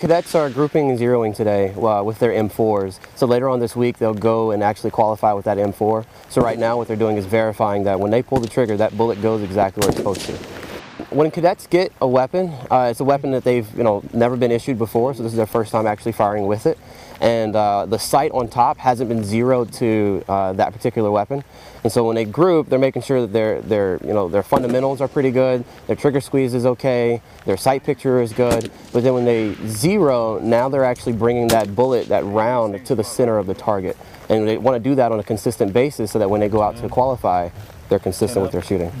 cadets are grouping and zeroing today uh, with their M4s. So later on this week, they'll go and actually qualify with that M4. So right now, what they're doing is verifying that when they pull the trigger, that bullet goes exactly where it's supposed to. When cadets get a weapon, uh, it's a weapon that they've you know never been issued before, so this is their first time actually firing with it. And uh, the sight on top hasn't been zeroed to uh, that particular weapon. And so when they group, they're making sure that their their you know their fundamentals are pretty good, their trigger squeeze is okay, their sight picture is good. But then when they zero, now they're actually bringing that bullet, that round, to the center of the target. And they want to do that on a consistent basis so that when they go out to qualify, they're consistent with their shooting.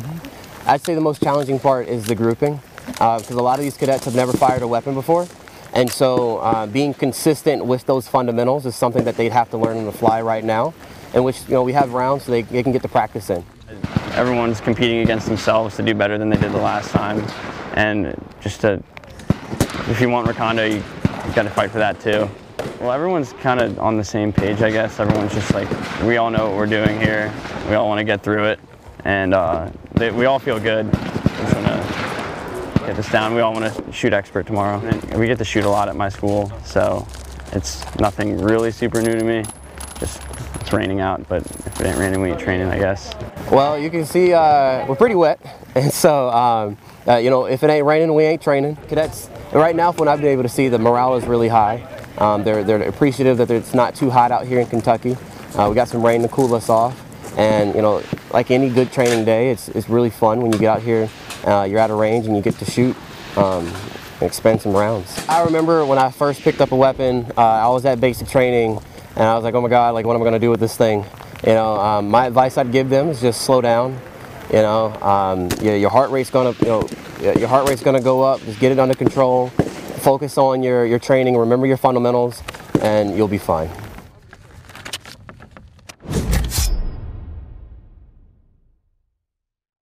I'd say the most challenging part is the grouping because a lot of these cadets have never fired a weapon before. And so uh, being consistent with those fundamentals is something that they'd have to learn on the fly right now, in which you know we have rounds so they, they can get the practice in. Everyone's competing against themselves to do better than they did the last time. And just to, if you want Recondo, you, you got to fight for that too. Well, everyone's kind of on the same page, I guess. Everyone's just like, we all know what we're doing here. We all want to get through it and uh, they, we all feel good. Just want to get this down. We all want to shoot expert tomorrow. We get to shoot a lot at my school, so it's nothing really super new to me. Just it's raining out, but if it ain't raining, we ain't training, I guess. Well, you can see uh, we're pretty wet, and so um, uh, you know if it ain't raining, we ain't training. Cadets, right now, from what I've been able to see, the morale is really high. Um, they're they're appreciative that it's not too hot out here in Kentucky. Uh, we got some rain to cool us off. And you know, like any good training day, it's, it's really fun when you get out here, uh, you're out of range and you get to shoot um, and expend some rounds. I remember when I first picked up a weapon, uh, I was at basic training and I was like, oh my God, like what am I gonna do with this thing? You know, um, my advice I'd give them is just slow down. You know, um, your, your heart rate's gonna, you know, your heart rate's gonna go up. Just get it under control. Focus on your, your training. Remember your fundamentals, and you'll be fine.